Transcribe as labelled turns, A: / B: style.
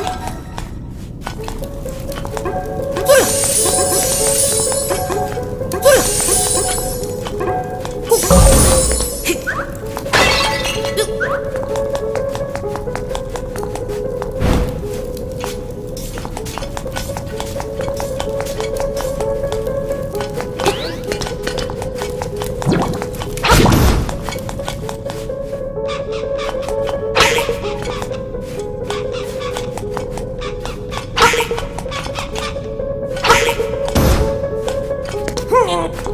A: Thank you.
B: singing